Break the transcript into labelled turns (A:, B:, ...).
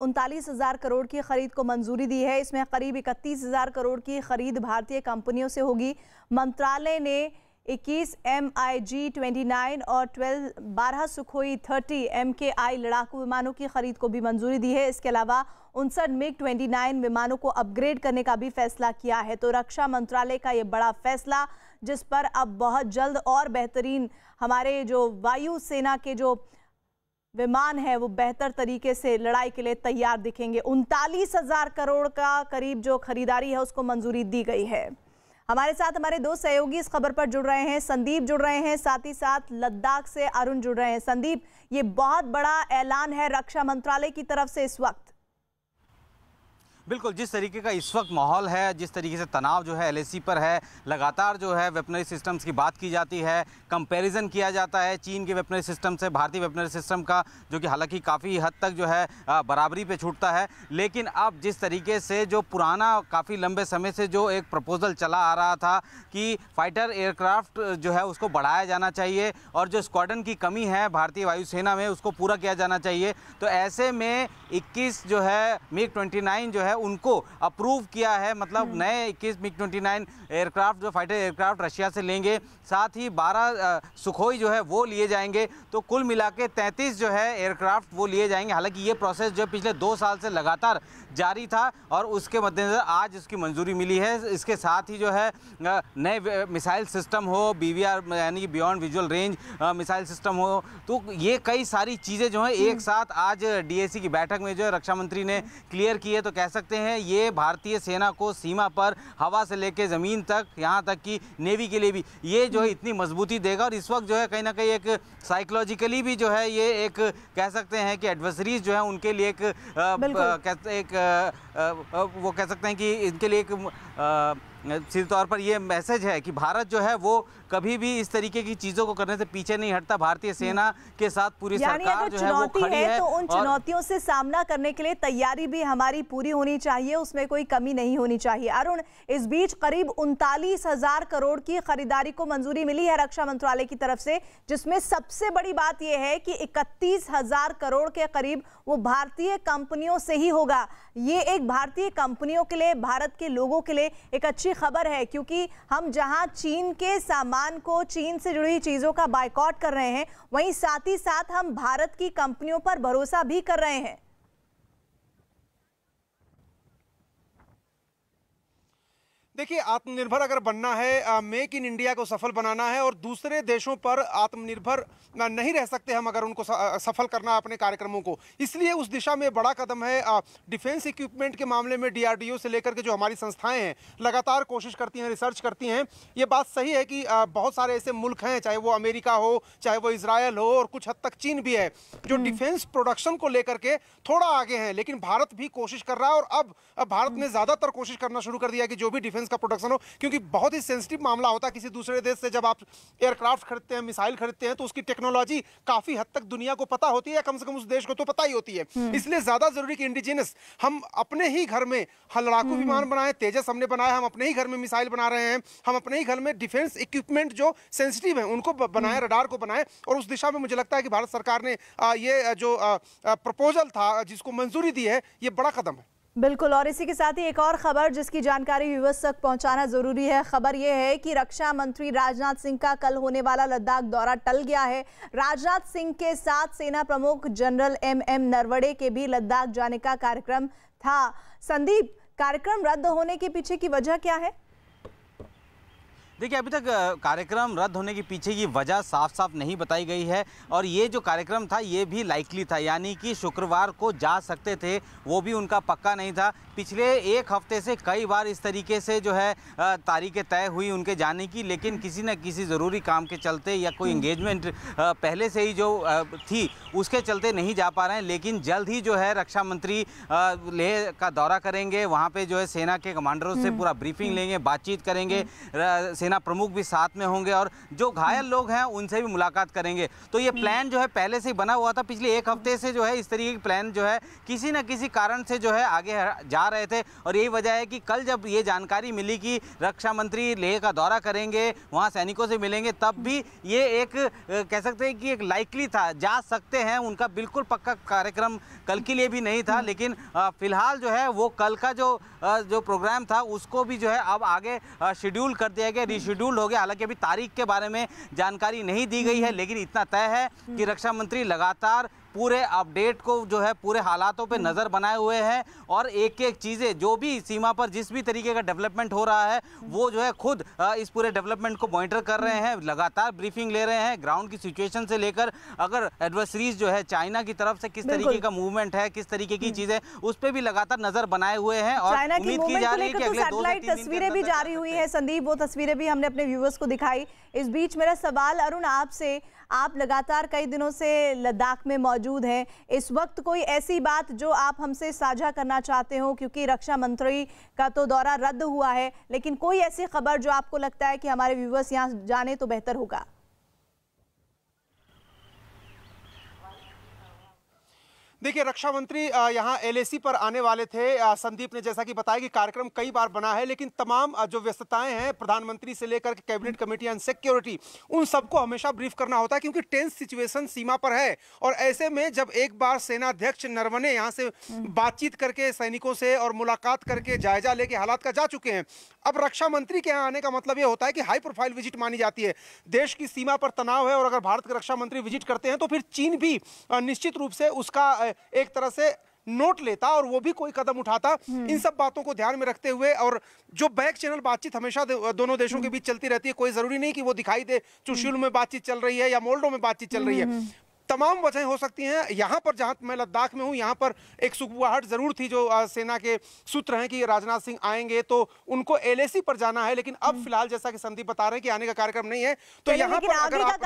A: उनतालीस हज़ार करोड़ की खरीद को मंजूरी दी है। इसमें करीब इकतीस हज़ार करोड़ की खरीद भारतीय कंपनियों से होगी। मंत्रालय ने 21 एम आई जी ट्वेंटी और 12 बारह सुखोई 30 एम के आई लड़ाकू विमानों की खरीद को भी मंजूरी दी है। इसके अलावा उनसठ मिग 29 विमानों को अपग्रेड करने का भी फैसला किया है। तो रक्षा मंत्रालय का ये बड़ा फैसला, जिस पर अब बहुत जल्द और बेहतरीन हमारे जो वायु सेना के जो विमान है, वो बेहतर तरीके से लड़ाई के लिए तैयार दिखेंगे। उनतालीस हज़ार करोड़ का करीब जो खरीदारी है, उसको मंजूरी दी गई है। हमारे साथ हमारे दो सहयोगी इस खबर पर जुड़ रहे हैं। संदीप जुड़ रहे हैं, साथ ही साथ लद्दाख से अरुण जुड़ रहे हैं। संदीप, ये बहुत बड़ा ऐलान है रक्षा मंत्रालय की तरफ़ से इस वक्त।
B: बिल्कुल, जिस तरीके का इस वक्त माहौल है, जिस तरीके से तनाव जो है एल पर है, लगातार जो है वेपनरी सिस्टम्स की बात की जाती है कंपैरिजन किया जाता है चीन के वेपनरी सिस्टम से, भारतीय वेपनरी सिस्टम का, जो कि हालाँकि काफ़ी हद तक जो है बराबरी पे छूटता है। लेकिन अब जिस तरीके से जो पुराना, काफ़ी लंबे समय से जो एक प्रपोज़ल चला आ रहा था कि फाइटर एयरक्राफ्ट जो है उसको बढ़ाया जाना चाहिए और जो स्क्वाडन की कमी है भारतीय वायुसेना में, उसको पूरा किया जाना चाहिए। तो ऐसे में इक्कीस जो है मिग ट्वेंटी जो है उनको अप्रूव किया है मतलब हम्म। नए इक्कीस मिग ट्वेंटी नाइन एयरक्राफ्ट जो फाइटर एयरक्राफ्ट रशिया से लेंगे साथ ही बारह सुखोई जो है वो लिए जाएँगे। तो कुल मिला के तैंतीस जो है एयरक्राफ्ट वो लिए जाएँगे। हालाँकि ये प्रोसेस जो पिछले दो साल से लगातार जारी था और उसके मद्देनज़र आज इसकी मंजूरी मिली है। इसके साथ ही जो है नए मिसाइल सिस्टम हो बीवीआर यानी कि beyond visual range missile system हो। तो ये कई सारी चीज़ें जो है एक हम्म। साथ आज डीएसी की बैठक में जो है रक्षा मंत्री ने क्लियर की है। तो कह सकते हैं। ये भारतीय सेना को सीमा पर हवा से लेकर ज़मीन तक यहाँ तक कि नेवी के लिए भी। ये जो है इतनी मजबूती देगा और इस वक्त जो है कहीं ना कहीं एक साइकोलॉजिकली भी जो है ये एक कह सकते हैं कि एडवर्सरीज जो है उनके लिए एक आ, एक आ, वो कह सकते हैं कि इनके लिए एक सीधे तौर पर ये मैसेज है कि भारत जो है वो कभी भी इस तरीके की चीज़ों को करने से पीछे नहीं हटता भारतीय। सेना के साथ पूरी सरकार जो है वो खड़ी है, है
A: तो उन चुनौतियों से सामना करने के लिए तैयारी भी हमारी पूरी होनी चाहिए उसमें कोई कमी नहीं होनी चाहिए अरुण इस बीच करीब उनतालीस हज़ार करोड़ की खरीदारी को मंजूरी मिली है रक्षा मंत्रालय की तरफ़ से जिसमें सबसे बड़ी बात यह है कि इकतीस हज़ार करोड़ के करीब वो भारतीय कंपनियों से ही होगा ये एक भारतीय कंपनियों के लिए भारत के लोगों के लिए एक अच्छी खबर है, क्योंकि हम जहाँ चीन के सामान को चीन से जुड़ी चीज़ों का बाइकआउट कर रहे हैं, वहीं साथ ही साथ हम भारत की कंपनियों पर भरोसा भी कर रहे हैं।
C: देखिए आत्मनिर्भर अगर बनना है मेक इन इंडिया को सफल बनाना है और दूसरे देशों पर आत्मनिर्भर नहीं रह सकते हम अगर उनको सफल करना अपने कार्यक्रमों को। इसलिए उस दिशा में बड़ा कदम है डिफेंस इक्विपमेंट के मामले में डीआरडीओ से लेकर के जो हमारी संस्थाएँ हैं लगातार कोशिश करती हैं रिसर्च करती हैं। ये बात सही है कि बहुत सारे ऐसे मुल्क हैं चाहे वो अमेरिका हो चाहे वो इसराइल हो और कुछ हद तक चीन भी है जो डिफेंस हम्म। प्रोडक्शन को लेकर के थोड़ा आगे हैं लेकिन भारत भी कोशिश कर रहा है और अब भारत ने ज़्यादातर कोशिश करना शुरू कर दिया कि जो भी डिफेंस का प्रोडक्शन हो क्योंकि बहुत ही सेंसिटिव मामला होता है किसी दूसरे देश से जब आप एयरक्राफ्ट खरीदते हैं मिसाइल खरीदते हैं तो उसकी टेक्नोलॉजी काफ़ी हद तक दुनिया को पता होती है कम से कम उस देश को तो पता ही होती है हम्म। इसलिए ज़्यादा ज़रूरी कि इंडिजिनस हम अपने ही घर में लड़ाकू हम्म। विमान बनाए तेजस हमने बनाया हम अपने ही घर में मिसाइल बना रहे हैं हम अपने ही घर में डिफेंस इक्विपमेंट जो सेंसिटिव है उनको बनाए रडार हम्म। को बनाए और उस दिशा में मुझे लगता है कि भारत सरकार ने ये जो प्रपोजल था जिसको मंजूरी दी है ये बड़ा कदम है
A: बिल्कुल, और इसी के साथ ही एक और खबर जिसकी जानकारी व्यूवर्स तक पहुंचाना ज़रूरी है। खबर यह है कि रक्षा मंत्री राजनाथ सिंह का कल होने वाला लद्दाख दौरा टल गया है। राजनाथ सिंह के साथ सेना प्रमुख जनरल एम एम नरवड़े के भी लद्दाख जाने का कार्यक्रम था। संदीप, कार्यक्रम रद्द होने के पीछे की वजह क्या है?
B: देखिए, अभी तक कार्यक्रम रद्द होने के पीछे की वजह साफ़ साफ़ नहीं बताई गई है और ये जो कार्यक्रम था, ये भी लाइकली था। यानी कि शुक्रवार को जा सकते थे, वो भी उनका पक्का नहीं था। पिछले एक हफ़्ते से कई बार इस तरीके से जो है तारीखें तय हुई उनके जाने की लेकिन किसी न किसी ज़रूरी काम के चलते या कोई इंगेजमेंट हम्म। पहले से ही जो थी उसके चलते नहीं जा पा रहे हैं। लेकिन जल्द ही जो है रक्षा मंत्री लेह का दौरा करेंगे। वहाँ पर जो है सेना के कमांडरों से हम्म। पूरा ब्रीफिंग हम्म। लेंगे बातचीत करेंगे। सेना प्रमुख भी साथ में होंगे और जो घायल लोग हैं उनसे भी मुलाकात करेंगे। तो ये प्लान जो है पहले से ही बना हुआ था। पिछले एक हफ़्ते से जो है इस तरीके की प्लान जो है किसी न किसी कारण से जो है आगे जा रहे थे और यही वजह है कि कल जब ये जानकारी मिली कि रक्षा मंत्री लेह का दौरा करेंगे, वहाँ सैनिकों से मिलेंगे, तब भी ये एक कह सकते हैं कि एक लाइकली था। जा सकते हैं, उनका बिल्कुल पक्का कार्यक्रम कल के लिए भी नहीं था, लेकिन फ़िलहाल जो है वो कल का जो जो प्रोग्राम था, उसको भी जो है अब आगे शेड्यूल कर दिया गया रिशेड्यूल हो गया। हालाँकि अभी तारीख के बारे में जानकारी नहीं दी गई है, लेकिन इतना तय है कि रक्षा मंत्री लगातार पूरे अपडेट को जो है पूरे हालातों पे नज़र बनाए हुए हैं और एक एक चीज़ें जो भी सीमा पर जिस भी तरीके का डेवलपमेंट हो रहा है वो जो है खुद इस पूरे डेवलपमेंट को मॉनिटर कर रहे हैं लगातार ब्रीफिंग ले रहे हैं ग्राउंड की सिचुएशन से लेकर अगर एडवर्सरीज जो है चाइना की तरफ़ से किस तरीके का मूवमेंट है किस तरीके की हम्म। चीज़ें उस पर भी लगातार नज़र बनाए हुए हैं और उम्मीद की जा रही है कि तो अगले दो
A: तस्वीरें भी जारी हुई है। संदीप वो तस्वीरें भी हमने अपने व्यूवर्स को दिखाई। इस बीच मेरा सवाल अरुण आपसे आप लगातार कई दिनों से लद्दाख में मौजूद हैं। इस वक्त कोई ऐसी बात जो आप हमसे साझा करना चाहते हो, क्योंकि रक्षा मंत्री का तो दौरा रद्द हुआ है, लेकिन कोई ऐसी खबर जो आपको लगता है कि हमारे व्यूवर्स यहाँ जाने तो बेहतर होगा?
C: देखिए रक्षा मंत्री यहाँ एलएसी पर आने वाले थे। संदीप ने जैसा कि बताया कि कार्यक्रम कई बार बना है लेकिन तमाम जो व्यस्तताएँ हैं प्रधानमंत्री से लेकर के कैबिनेट कमेटी ऑन सिक्योरिटी उन सबको हमेशा ब्रीफ करना होता है क्योंकि टेंस सिचुएशन सीमा पर है। और ऐसे में जब एक बार सेनाध्यक्ष नरवने यहाँ से बातचीत करके सैनिकों से और मुलाकात करके जायजा लेके हालात का जा चुके हैं। अब रक्षा मंत्री के यहाँ आने का मतलब ये होता है कि हाई प्रोफ़ाइल विज़िट मानी जाती है। देश की सीमा पर तनाव है और अगर भारत के रक्षा मंत्री विज़िट करते हैं तो फिर चीन भी निश्चित रूप से उसका एक तरह से नोट लेता और वो भी कोई कदम उठाता। हम्म। इन सब बातों को ध्यान में रखते हुए और जो बैक चैनल बातचीत हमेशा दोनों देशों के हम्म। बीच चलती रहती है कोई ज़रूरी नहीं कि वो दिखाई दे चुशिल में बातचीत चल रही है या मोल्डो में बातचीत चल रही है। हम्म, तमाम वजह हो सकती हैं। यहाँ पर जहाँ मैं लद्दाख में हूँ यहाँ पर एक सुखबुआहट ज़रूर थी जो सेना के सूत्र हैं कि राजनाथ सिंह आएँगे तो उनको एलएसी पर जाना है लेकिन अब फ़िलहाल जैसा कि संदीप बता रहे हैं कि आने का कार्यक्रम नहीं है तो यहाँ पर अगर आप